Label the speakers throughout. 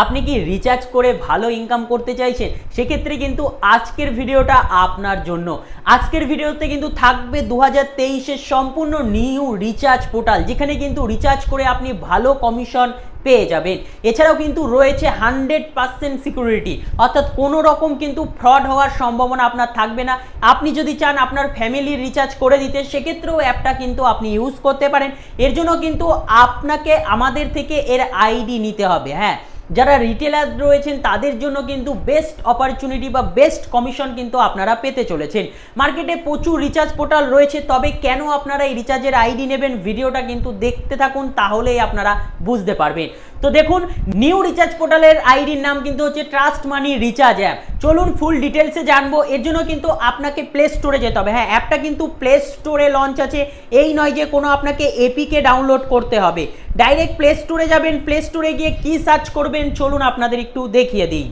Speaker 1: আপনি কি রিচার্জ করে ভালো ইনকাম করতে চাইছেন? সেক্ষেত্রে কিন্তু আজকের ভিডিওটা আপনার জন্য। আজকের ভিডিওতে কিন্তু থাকবে দু হাজার সম্পূর্ণ নিউ রিচার্জ পোর্টাল যেখানে কিন্তু রিচার্জ করে আপনি ভালো কমিশন পেয়ে যাবেন। এছাড়াও কিন্তু রয়েছে হান্ড্রেড পার্সেন্ট সিকিউরিটি অর্থাৎ কোনো রকম কিন্তু ফ্রড হওয়ার সম্ভাবনা আপনার থাকবে না। আপনি যদি চান আপনার ফ্যামিলির রিচার্জ করে দিতে, সেক্ষেত্রেও অ্যাপটা কিন্তু আপনি ইউজ করতে পারেন। এর জন্য কিন্তু আপনাকে আমাদের থেকে এর আইডি নিতে হবে হ্যাঁ। যারা রিটেলার রয়েছেন, তাদের জন্য কিন্তু বেস্ট অপরচুনিটি বা বেস্ট কমিশন কিন্তু আপনারা পেতে চলেছেন। মার্কেটে প্রচুর রিচার্জ পোর্টাল রয়েছে, তবে কেন আপনারা এই রিচার্জের আইডি নেবেন? ভিডিওটা কিন্তু দেখতে থাকুন, তাহলেই আপনারা বুঝতে পারবেন। তো দেখুন নিউ রিচার্জ পোর্টালের আইডির নাম কিন্তু হচ্ছে ট্রাস্ট মানি রিচার্জ অ্যাপ চলুন ফুল ডিটেলসে জানব, এর জন্য কিন্তু আপনাকে প্লে স্টোরে যেতে হবে। হ্যাঁ অ্যাপটা কিন্তু প্লে স্টোরে লঞ্চ আছে, এই নয় যে কোনো আপনাকে এপিকে ডাউনলোড করতে হবে। ডাইরেক্ট প্লে স্টোরে যাবেন প্লে স্টোরে গিয়ে কি সার্চ করবেন চলুন আপনাদের একটু দেখিয়ে দিই।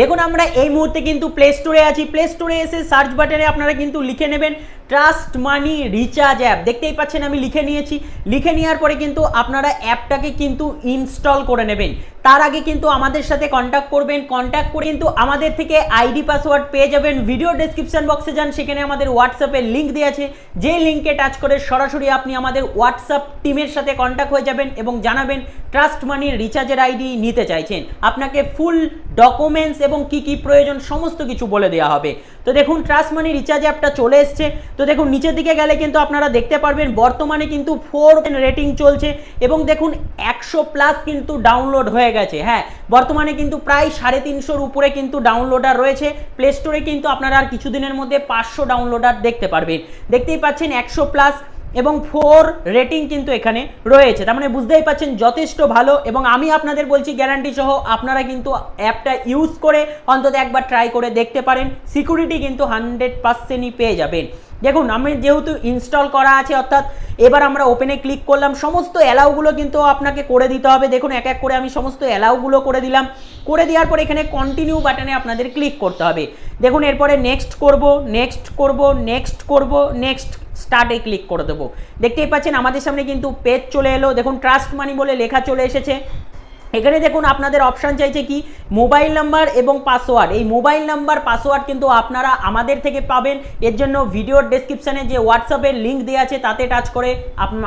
Speaker 1: দেখুন, আমরা এই মুহূর্তে কিন্তু প্লে স্টোরে আছি। প্লে স্টোরে এসে সার্চ বাটনে আপনারা কিন্তু লিখে নেবেন। ট্রাস্ট মানি রিচার্জ অ্যাপ দেখতেই পাচ্ছেন আমি লিখে নিয়েছি। লিখে নেওয়ার পরে কিন্তু আপনারা অ্যাপটাকে কিন্তু ইনস্টল করে নেবেন। তার আগে কিন্তু আমাদের সাথে কন্ট্যাক্ট করবেন। কন্ট্যাক্ট করে কিন্তু আমাদের থেকে আইডি পাসওয়ার্ড পেয়ে যাবেন। ভিডিও ডেসক্রিপশন বক্সে যান। সেখানে আমাদের হোয়াটসঅ্যাপের লিঙ্ক দেওয়া আছে। যে লিঙ্কে টাচ করে সরাসরি আপনি আমাদের হোয়াটসঅ্যাপ টিমের সাথে কন্ট্যাক্ট হয়ে যাবেন এবং জানাবেন ট্রাস্ট মানির রিচার্জের আইডি নিতে চাইছেন। আপনাকে ফুল ডকুমেন্টস এবং কি কি প্রয়োজন সমস্ত কিছু বলে দেওয়া হবে। তো দেখুন ট্রাস্ট মানি রিচার্জ অ্যাপটা চলে এসছে। তো দেখুন, নিচের দিকে গেলে কিন্তু আপনারা দেখতে পারবেন, বর্তমানে কিন্তু ফোর রেটিং চলছে এবং দেখুন, একশো প্লাস কিন্তু ডাউনলোড হয়ে গেছে। হ্যাঁ বর্তমানে কিন্তু প্রায় সাড়ে তিনশোর উপরে কিন্তু ডাউনলোডার রয়েছে। প্লে স্টোরে কিন্তু আপনারা আর কিছুদিনের মধ্যে পাঁচশো ডাউনলোডার দেখতে পারবেন। দেখতেই পাচ্ছেন, একশো প্লাস এবং ফোর রেটিং কিন্তু এখানে রয়েছে। তার মানে বুঝতেই পাচ্ছেন যথেষ্ট ভালো এবং আমি আপনাদের বলছি গ্যারান্টি সহ আপনারা কিন্তু অ্যাপটা ইউজ করে অন্তত একবার ট্রাই করে দেখতে পারেন। সিকিউরিটি কিন্তু হান্ড্রেড পার্সেন্টই পেয়ে যাবেন। দেখুন, আমি যেহেতু ইনস্টল করা আছে, অর্থাৎ এবার আমরা ওপেনে ক্লিক করলাম, সমস্ত অ্যালাউগুলো কিন্তু আপনাকে করে দিতে হবে। দেখুন, এক এক করে আমি সমস্ত অ্যালাউগুলো করে দিলাম। করে দেওয়ার পর এখানে কন্টিনিউ বাটনে আপনাদের ক্লিক করতে হবে। দেখুন, এরপরে নেক্সট করব নেক্সট করব নেক্সট করব নেক্সট স্টার্টে ক্লিক করে দেবো। দেখতেই পাচ্ছেন, আমাদের সামনে কিন্তু পেজ চলে এলো। দেখুন ট্রাস্ট মানি বলে লেখা চলে এসেছে। এখানে দেখুন আপনাদের অপশান চাইছে কি? মোবাইল নাম্বার এবং পাসওয়ার্ড এই মোবাইল নাম্বার পাসওয়ার্ড কিন্তু আপনারা আমাদের থেকে পাবেন। এর জন্য ভিডিওর ডেসক্রিপশানে যে হোয়াটসঅ্যাপের লিঙ্ক দেওয়া আছে, তাতে টাচ করে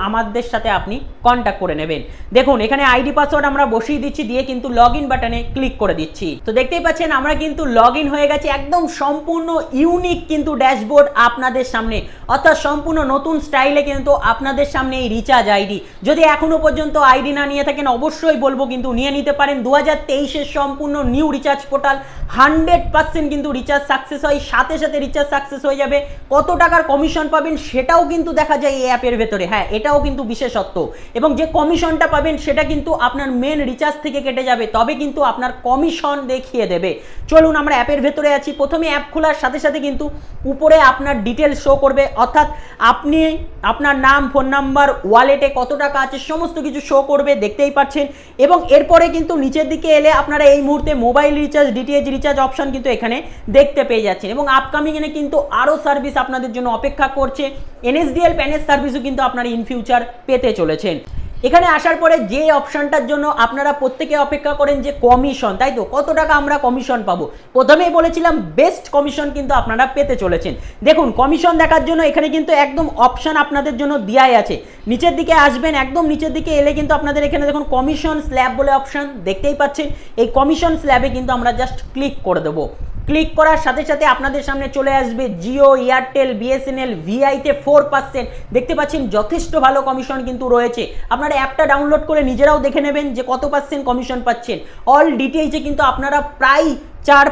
Speaker 1: আমাদের সাথে আপনি কন্ট্যাক্ট করে নেবেন। দেখুন, এখানে আইডি পাসওয়ার্ড আমরা বসিয়ে দিচ্ছি, দিয়ে কিন্তু লগ বাটনে ক্লিক করে দিচ্ছি। তো দেখতেই পাচ্ছেন, আমরা কিন্তু লগ হয়ে গেছি। একদম সম্পূর্ণ ইউনিক কিন্তু ড্যাশবোর্ড আপনাদের সামনে। অর্থাৎ সম্পূর্ণ নতুন স্টাইলে কিন্তু আপনাদের সামনে এই রিচার্জ আইডি যদি এখনও পর্যন্ত আইডি না নিয়ে থাকেন, অবশ্যই বলব কিন্তু নিয়ে নিতে পারেন। দু হাজার তেইশের সম্পূর্ণ new recharge portal. Hundred percent কিন্তু রিচার্জ সাকসেস হয়। সাথে সাথে রিচার্জ সাকসেস হয়ে যাবে। কত টাকার কমিশন পাবেন সেটাও কিন্তু দেখা যায় এই অ্যাপের ভেতরে। হ্যাঁ এটাও কিন্তু বিশেষত্ব। এবং যে কমিশনটা পাবেন সেটা কিন্তু আপনার মেন রিচার্জ থেকে কেটে যাবে। তবে কিন্তু আপনার কমিশন দেখিয়ে দেবে। চলুন, আমরা অ্যাপের ভেতরে আছি। প্রথমে অ্যাপ খোলার সাথে সাথে কিন্তু উপরে আপনার ডিটেল শো করবে। অর্থাৎ আপনি, আপনার নাম, ফোন নাম্বার, ওয়ালেটে কত টাকা আছে, সমস্ত কিছু শো করবে। দেখতেই পাচ্ছেন। এবং এরপরে কিন্তু নিচের দিকে এলে আপনারা এই মুহূর্তে mobile recharge DTH recharge option কিন্তু এখানে দেখতে পেয়ে যাচ্ছেন। এবং আপকামিং এনে কিন্তু আরও সার্ভিস আপনাদের জন্য অপেক্ষা করছে। এনএসডিএল প্যানেজ সার্ভিসও কিন্তু আপনারা ইন ফিউচার পেতে চলেছেন। এখানে আসার পরে যে অপশনটার জন্য আপনারা প্রত্যেকে অপেক্ষা করেন যে কমিশন, তাই তো? কত টাকা আমরা কমিশন পাবো? প্রথমেই বলেছিলাম বেস্ট কমিশন কিন্তু আপনারা পেতে চলেছেন। দেখুন, কমিশন দেখার জন্য এখানে কিন্তু একদম অপশন আপনাদের জন্য দেওয়াই আছে। নিচের দিকে আসবেন, একদম নিচের দিকে এলে কিন্তু আপনাদের এখানে দেখুন কমিশন স্ল্যাব বলে অপশন দেখতেই পাচ্ছেন। এই কমিশন স্ল্যাবে কিন্তু আমরা জাস্ট ক্লিক করে দেবো। ক্লিক করার সাথে সাথে আপনাদের সামনে চলে আসবে জিও, এয়ারটেল, বিএসএনএল ভিআইতে ফোর পার্সেন্ট দেখতে পাচ্ছেন যথেষ্ট ভালো কমিশন কিন্তু রয়েছে। আপনারা অ্যাপটা ডাউনলোড করে নিজেরাও দেখে নেবেন যে কত পার্সেন্ট কমিশন পাচ্ছেন। অল ডিটেলসে কিন্তু আপনারা প্রায় চার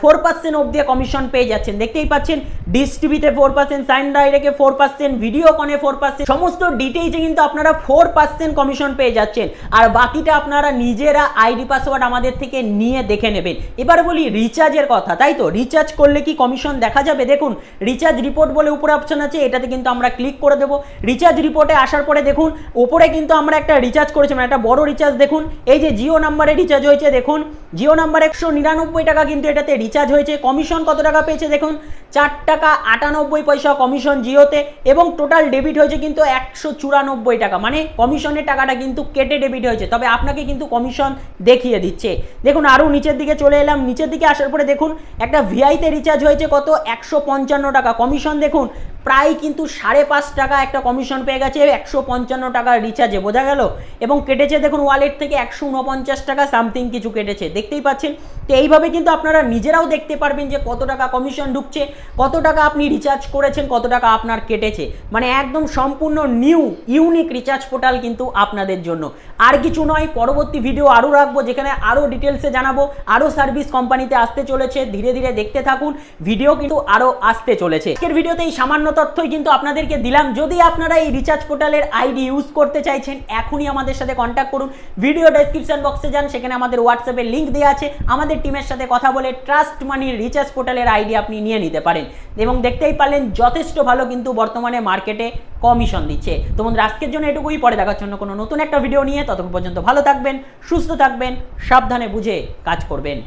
Speaker 1: ফোর পার্সেন্ট অব্দি কমিশন পেয়ে যাচ্ছেন। দেখতেই পাচ্ছেন ডিস টিভিতে four percent sign ডাইরেক্টে four percent Videocon four percent সমস্ত ডিটেলসে কিন্তু আপনারা ফোর পার্সেন্ট কমিশন পেয়ে যাচ্ছেন। আর বাকিটা আপনারা নিজেরা আইডি পাসওয়ার্ড আমাদের থেকে নিয়ে দেখে নেবেন। এবার বলি রিচার্জের কথা, তাই তো? রিচার্জ করলে কি কমিশন দেখা যাবে? দেখুন রিচার্জ রিপোর্ট বলে উপরে অপশন আছে, এটাতে কিন্তু আমরা ক্লিক করে দেবো। রিচার্জ রিপোর্টে আসার পরে দেখুন ওপরে কিন্তু আমরা একটা রিচার্জ করেছি মানে একটা বড় রিচার্জ দেখুন। এই যে জিও নাম্বারে রিচার্জ হয়েছে, দেখুন, জিও নাম্বার একশো নিরানব্বই টাকা টাকা কিন্তু এটাতে রিচার্জ হয়েছে। কমিশন কত টাকা পেয়েছে দেখুন? চার টাকা আটানব্বই পয়সা কমিশন জিওতে এবং টোটাল ডেবিট হয়েছে কিন্তু একশো চুরানব্বই টাকা। মানে কমিশনের টাকাটা কিন্তু কেটে ডেবিট হয়েছে। তবে আপনাকে কিন্তু কমিশন দেখিয়ে দিচ্ছে। দেখুন আরও নিচের দিকে চলে এলাম। নিচের দিকে আসার পরে দেখুন, একটা ভিআইতে রিচার্জ হয়েছে কত? একশো পঞ্চান্ন টাকা। কমিশন দেখুন প্রায় কিন্তু সাড়ে পাঁচ টাকা একটা কমিশন পেয়ে গেছে, একশো পঞ্চান্ন টাকার রিচার্জে বোঝা গেল? এবং কেটেছে দেখুন ওয়ালেট থেকে একশো উনপঞ্চাশ টাকা সামথিং কিছু কেটেছে, দেখতেই পাচ্ছেন? তো এইভাবে কিন্তু আপনারা নিজেরাও দেখতে পারবেন যে কত টাকা কমিশন ঢুকছে, কত টাকা আপনি রিচার্জ করেছেন, কত টাকা আপনার কেটেছে। মানে একদম সম্পূর্ণ নিউ ইউনিক রিচার্জ পোর্টাল কিন্তু আপনাদের জন্য। আর কিছু নয়, পরবর্তী ভিডিও আরও রাখব, যেখানে আরও ডিটেলসে জানাব, আরও সার্ভিস কোম্পানিতে আসতে চলেছে, ধীরে ধীরে দেখতে থাকুন ভিডিও কিন্তু আরও আসতে চলেছে। আজকের ভিডিওতে এই সামান্য তথ্যই কিন্তু আপনাদেরকে দিলাম। যদি আপনারা এই রিচার্জ পোর্টালের আইডি ইউজ করতে চাইছেন, এখনই আমাদের সাথে কন্ট্যাক্ট করুন। ভিডিও ডেসক্রিপশন বক্সে যান, সেখানে আমাদের হোয়াটসঅ্যাপের লিঙ্ক দেওয়া আছে। আমাদের টিমের সাথে কথা বলে ট্রাস্ট মানির রিচার্জ পোর্টালের আইডি আপনি নিয়ে নিতে পারেন। এবং দেখতেই পারলেন, যথেষ্ট ভালো কিন্তু বর্তমানে মার্কেটে কমিশন দিচ্ছে। তো বন্ধুরা, আজকের জন্য এটুকুই। পরে দেখার জন্য কোনো নতুন একটা ভিডিও নিয়ে। ততক্ষণ পর্যন্ত ভালো থাকবেন, সুস্থ থাকবেন, সাবধানে বুঝে কাজ করবেন।